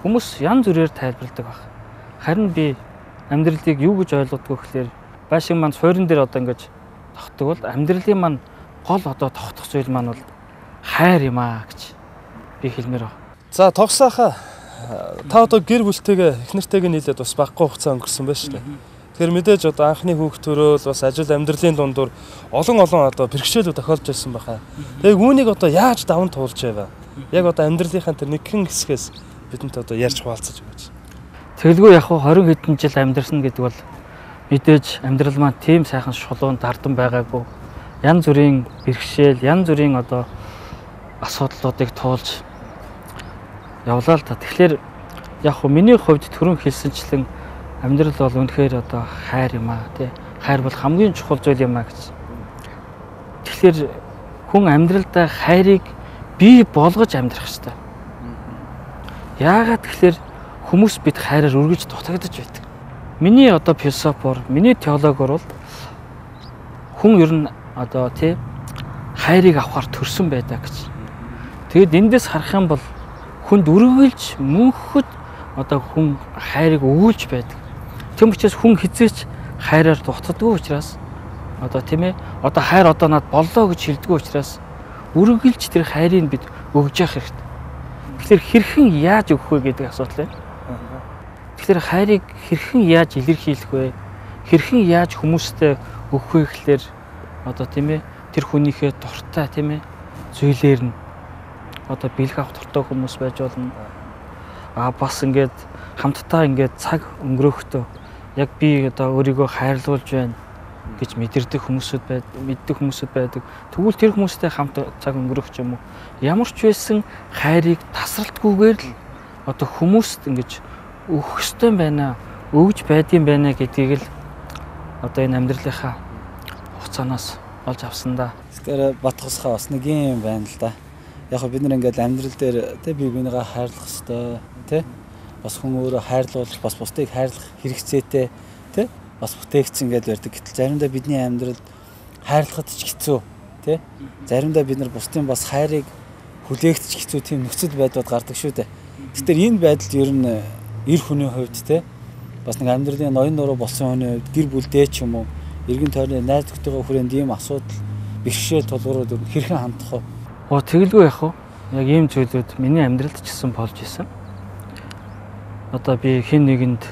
Хүмүүс янз бүрээр тайлбарладаг баг. Харин би амьдралыг юу гэж ойлгодгоо гэхээр байшин маань суурин дээр одоо ингэж тогтдог бол амьдралын маань гол одоо тогтох зүйл маань бол хайр юм аа гэж би хэлмээр байна. За тогсоохаа та одоо гэр бүлтэйгээ их нартайг нийлээд бас баггүй хугацаа өнгөрсөн байна шүү дээ. Тэгэхээр мэдээж одоо анхны хүүхд төрөөл бас ажил амьдралын дундуур олон олон одоо бэрхшээлүүд тохиолж байсан байхаа. Тэгээ үүнийг одоо яаж даван туулж байваа? Яг одоо амьдралынхаа тэр нэгэн хэсгээс бидэнд одоо ярьж хуваалцаж өгөөч. Тэгэлгүй яг 20 хэдэн жил амьдарсан гэдэг бол мэдээж амьдрал маань тийм сайхан шулуун дардан байгаагүй. Ян зүрийн бэрхшээл, ян зүрийн одоо асуудлуудыг туулж явлаа л та. Тэгэхээр яг хөө миний хувьд төрөн хэлсэнчлэн амьдрал бол үнэхээр одоо хайр юм аа тий. Хайр бол хамгийн чухал зүйл юм аа гэж. Тэгэхээр хүн амьдралдаа хайрыг бий болгож амьдрах хэрэгтэй. Яагаад тэгэхээр хүмүүс бид хайраар үргэлж дутагдж байдаг. Миний одоо философор, миний теологоор бол хүн ер нь одоо тий хайрыг авахар төрсөн байдаг гэж. Тэгэд эндээс харах юм бол хүнд үргэлж мөнхөд одоо хүн хайрыг өгүүлж байдаг. Тэм учраас хүн хизээч хайраар дутагдгүй учраас одоо тийм ээ одоо хайр одоо над боллоо гэж хэлдэггүй учраас үргэлж тэр хайрыг бид өгж явах хэрэгтэй. Тэгэхээр хэрхэн яаж өгөх вэ гэдэг асуудал байна. Тэгэхээр хайрыг хэрхэн яаж илэрхийлэх вэ? Хэрхэн яаж хүмүүстэй өгөх вэ гэхлээр одоо тийм ээ тэр хүнийхээ дуртай тийм ээ зүйлээр нь одоо бэлэг авах дуртай хүмүүс байж болно. А бас ингээд хамтдаа ингээд цаг өнгөрөхдөө яг би одоо өөрийгөө хайрлуулж байна гэж мэдэрдэг хүмүүсүүд байд мэддэг хүмүүсүүд байдаг. Тэгвэл тэр хүмүүстэй хамт цаг өнгөрөх ч юм уу ямар ч байсан хайрыг тасралтгүйгээр л одоо хүмүүст ингэж өгөх ёстой байна өгж байдсан байна гэдгийг л одоо энэ амьдралынхаа хугацаанаас олж авсан да. Тэгэхээр батгасхаа бас нэг юм байна л да. Яг бид нар ингээд амьдрал дээр тэ би бинийгаа хайрлах ёстой тэ бас хүн өөрө хайрлуулах бас бусдыг хайрлах хэрэгцээтэй тэ бас бүтээгдсэн гэдээ ярьдаг. Гэтэл заримдаа бидний амьдралд хайрлахад ч хэцүү тий. Заримдаа бид нар бусдын бас хайрыг хүлээгдэж хэцүү тийм нөхцөл байдлууд гардаг шүү дээ. Тэгэхээр энэ байдалд ер нь эр хүний хувьд тий бас нэг амьдралын ноён нуруу болсон хүний хувьд гэр бүлдээ ч юм уу эргэн тойрны найз нөхдөйгөө хүрээнд ийм асуудал бэрхшээл тулгуурууд хэрхэн хандах вэ? Оо тэгэлгүй яах вэ? Яг ийм зүйлүүд миний амьдралд ч гэсэн болж исэн. Одоо би хэн нэгэнд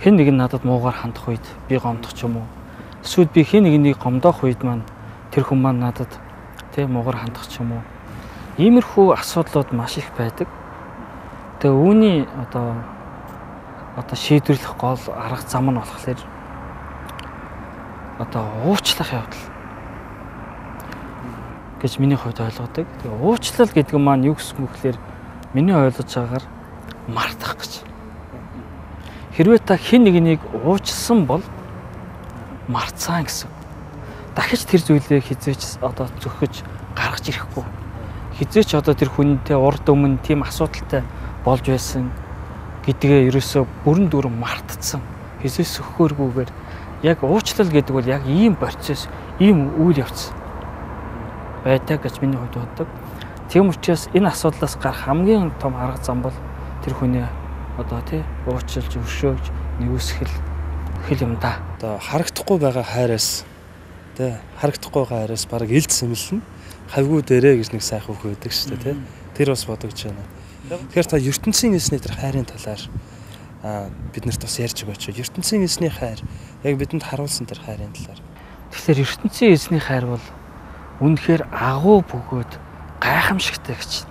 хэн нэг нь надад муугаар хандах үед би гомдох ч юм уу. Эсвэл би хэн нэгнийг гомдоох үед маань тэр хүн маань надад тэ муугаар хандах ч юм уу. Иймэрхүү асуудлууд маш их байдаг. Тэгээ үүний одоо одоо шийдвэрлэх гол арга зам нь болохоор одоо уучлах явдал гэж миний хувьд ойлгодог. Тэгээ уучлал гэдэг нь маань юу гэсэн үг гэхээр миний ойлгож байгаагаар мартах гэж Хэрвээ та хэн нэгнийг уучсан бол марцсан гэсэн. Дахиж тэр зүйлээ хизээч одоо зөхөж гаргаж ирэхгүй. Хизээч одоо тэр хүнтэй урд өмнө тийм асуудалтай болж байсан гэдгээ ерөөсөө бүрэн дүрэн мартцсан. Хизээс өгөхөөргүйгээр яг уучлал гэдэг бол яг ийм процесс, ийм үйл явц байдаг гэж миний хувьд боддог. Тийм учраас энэ асуудлаас гарах хамгийн том арга зам бол тэр хүний одоо тий уучлж өршөөж нэгүсгэл хэл юм да. Одоо харагдахгүй байгаа хайраас тий харагдахгүй байгаа хайраас баг илд сэмэлнэ. Хавгүй дээрээ гэж нэг сайхан үг байдаг шүү дээ тий. Тэр бас бодогч байна. Тэгэхээр та ертөнцийн эсний тэр хайрын талаар а биднэрт бас ярьж өгөөч. ертөнцийн эсний хайр яг бидэнд харуулсан тэр хайрын талаар. Тэгэхээр ертөнцийн эзний хайр бол үнэхээр агуу бөгөөд гайхамшигтай гэж.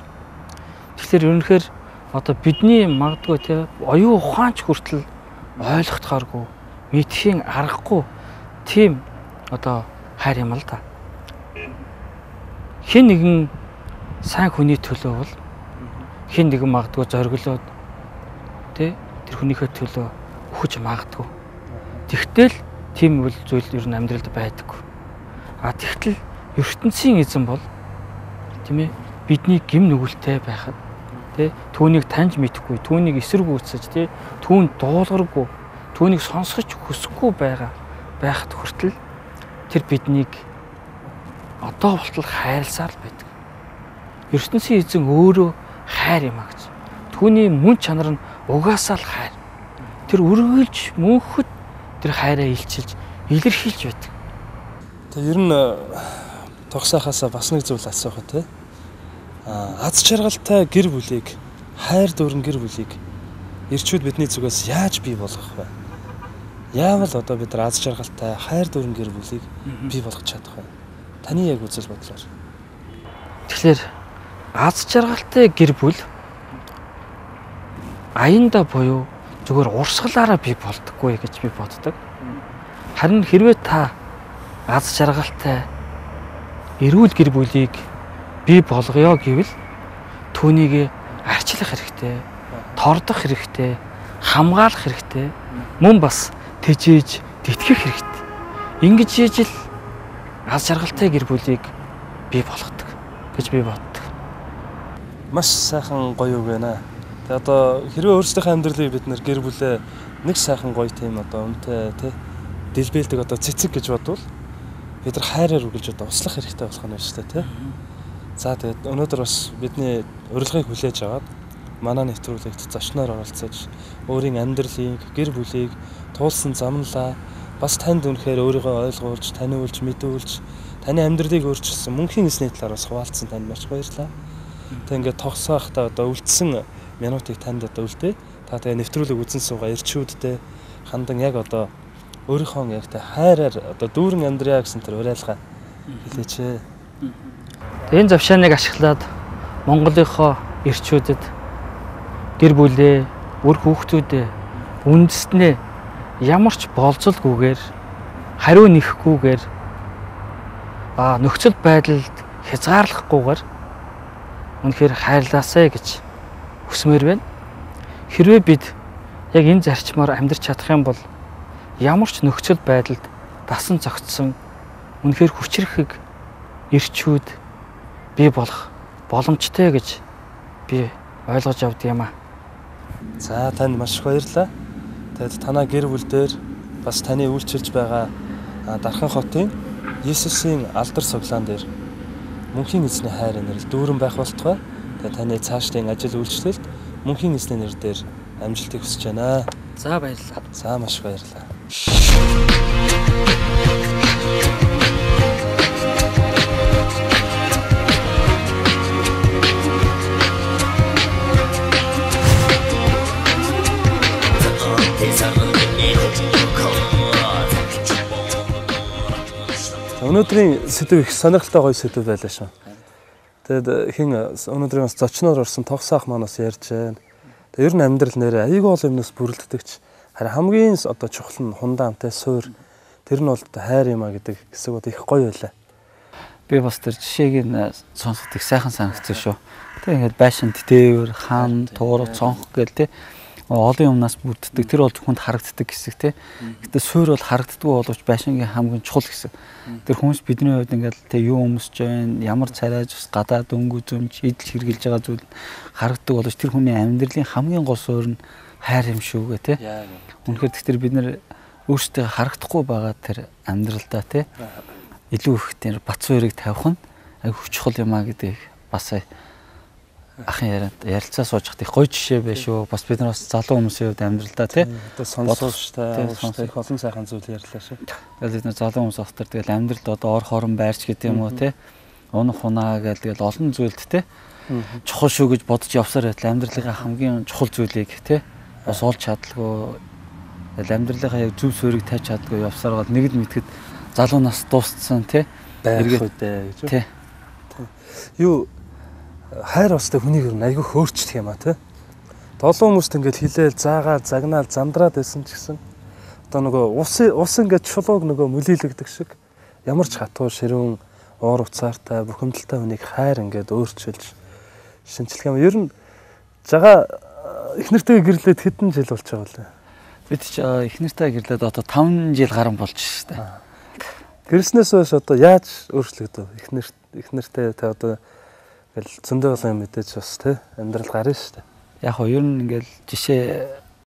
Тэгэхээр үнэхээр одоо бидний магадгүй те оюун ухаанч хүртэл ойлгохдохооргүй мэдхийн аргагүй тийм одоо хайр юм л да. Хэн нэгэн сайн хүний төлөө бол хэн нэгэн магадгүй зориглоод тэ тэр хүнийхээ төлөө өгч магадгүй. Тэгтэл тийм үйл зүйл ер нь амьдралд байдаггүй. А тэгтэл ертөнцийн эзэн бол тийм ээ бидний гим нүгэлтэй байхад тий түүнийг таньж мэдэхгүй түүнийг эсэргүүцэж тий түүнд дуулгаргүй түүнийг сонсгож хүсэхгүй байгаа байхад хүртэл тэр биднийг одоо болтол хайрласаар л байдаг. ертөнцийн эзэн өөрөө хайр юм а гэж. түүний мөн чанар нь угаасаа л хайр. Тэр үргэлж мөнхөд тэр хайраа илчилж илэрхийлж байдаг. Тэгээ ер нь тогсоохоосаа бас нэг зүйл асуух тий. Аз жаргалтай гэр бүлийг хайр дүүрэн гэр бүлийг ирчүүд бидний зүгээс яаж бий болгох вэ? Яавал одоо бид нар аз жаргалтай хайр дүүрэн гэр бүлийг бий болгож чадах вэ? Таны яг үзэл бодлоор. Тэгэхээр аз жаргалтай гэр бүл аянда буюу зүгээр урсгалаараа бий болдоггүй гэж би боддог. Харин хэрвээ та аз жаргалтай эрүүл гэр бүлийг бий болгоё гэвэл түүнийг арчлах хэрэгтэй, тордох хэрэгтэй, хамгаалах хэрэгтэй, мөн бас тэжээж тэтгэх хэрэгтэй. Ингэж хийж л аз жаргалтай гэр бүлийг бий болгодог гэж би боддог. Маш сайхан гоё үг байна. Тэгээ одоо хэрвээ өөрсдийнхөө амьдралыг бид нэр гэр бүлээ нэг сайхан гоё тийм одоо үнтэй тий дэлбэлдэг одоо цэцэг гэж бодвол бид нар хайраар үргэлж одоо услах хэрэгтэй болох нь шүү дээ тий. За тэгээд өнөөдөр бас бидний урилгыг хүлээж аваад манай нэвтрүүлэгт зочноор оролцож өөрийн амьдралыг гэр бүлийг туулсан замналаа бас танд үнэхээр өөрийгөө ойлгуулж таниулж мэдүүлж таны амьдралыг өөрчилсөн мөнхийн эсний талаар бас хуваалцсан танд маш баярлалаа. Тэг ингээд тогсоохта одоо үлдсэн минутыг танд одоо үлдээ. Та тэгээ нэвтрүүлэг үзэн суугаа ирчүүдтэй хандан яг одоо өөрийнхөө яг тэ хайраар одоо дүүрэн амьдраа гэсэн тэр уриалга хэлээч. Энэ завшааныг ашиглаад Монголынхоо ирчүүдэд гэр бүлээ, үр хүүхдүүдээ үндэснээ ямар ч болцолгүйгээр хариу нэхгүйгээр а нөхцөл байдалд хязгаарлахгүйгээр үнэхээр хайрлаасай гэж хүсмээр байна. Хэрвээ бид яг энэ зарчмаар амьдрч чадах юм бол ямар ч нөхцөл байдалд дасан зогтсон үнэхээр хүчрэхэг ирчүүд бий болох боломжтой гэж би ойлгож авд юм аа. За танд маш их баярлалаа. Тэгэд танаа гэр бүл дээр бас таны үйлчилж байгаа Дархан хотын Есүсийн алдар суглаан дээр мөнхийн эзний хайр нэрэл дүүрэн байх болтугай. Тэгээ таны цаашдын ажил үйлчлэлд мөнхийн эзний нэр дээр амжилтыг хүсэж байна. За баярлалаа. За маш баярлалаа. Өнөөдрийн сэдв их сонирхолтой гоё сэдв байлаа шүү. Тэгэд хин өнөөдрийн бас зочноор орсон тогсоох манаас ярьж байна. Тэгээ ер нь амьдрал нэрээ аягүй ол юмнаас бүрэлддэгч харин хамгийн одоо чухал нь хундаамтай суур тэр нь бол хайр юм а гэдэг хэсэг бол их гоё байлаа. Би бас тэр жишээг нь сонсоход их сайхан санагдсан шүү. Тэг ингээд байшин тээвэр, хан, туур, цонх гэл тэ олон юмнаас бүрддэг. Тэр бол зөвхөн харагддаг хэсэг тий. Гэтэ суур бол харагддаггүй боловч байшингийн хамгийн чухал хэсэг. Тэр хүмүүс бидний хувьд ингээл тий юу өмсөж байна, ямар царайж ус гадаад өнгө зөмж идэл хэрглэж байгаа зүйл харагддаг боловч тэр хүний амьдралын хамгийн гол суур нь хайр юм шүүгээ тий. Үнэхээр тэгэхээр бид нэр өөрсдөө харагдахгүй байгаа тэр амьдралдаа тий. Илүү их тэр бац суурийг тавих нь айгүй чухал юм а гэдэг бас ахын яриад ярилцаа сууж хат их гоё жишээ bay шүү. Бас бид нар бас залуу хүмүүсийн хувьд амьдралдаа тий. Одоо сонсоолчтой сонсоо их олон сайхан зүйл ярьлаа шүү. Тэгэл бид нар залуу хүмүүс ахтар тэгэл амьдралд одоо ор хорон байрч гэдэг юм уу тий. Унах хунаа гэдэг тэгэл олон зүйлд тий. Чухал шүү гэж бодож явсаар байтал амьдралынхаа хамгийн чухал зүйлийг тий. Бас олж чадлаггүй. Тэгэл амьдралынхаа яг зөв суурийг тавьж чадлаггүй явсаар бол нэгд мэтгэд залуу нас дууссан тий. Байх үедээ гэж. Тий. Юу хайр устай хүнийг ер нь айгүй хөөрчдөг юм а тий. Долоо хүмүүст ингээд хилээл заагаал загнаал замдраад байсан ч гэсэн одоо нөгөө ус ус ингээд чулууг нөгөө мөлийлэгдэг шиг ямар ч хатуу ширүүн уур уцаартай бухимдалтай хүнийг хайр ингээд өөрчилж шинчлэх юм. Ер нь жага их нэртэйгээ гэрлээд хэдэн жил болж байгаа вэ? Бид ч их нэртэй гэрлээд одоо 5 жил гарan болж шүү дээ. Гэрснээс хойш одоо яаж өөрчлөгдөв? Их нэр их нэртэй та одоо Ингээл зөндөө олон юм мэдээж бас тий амьдрал гарна шүү дээ. Яг хоо ер нь ингээл жишээ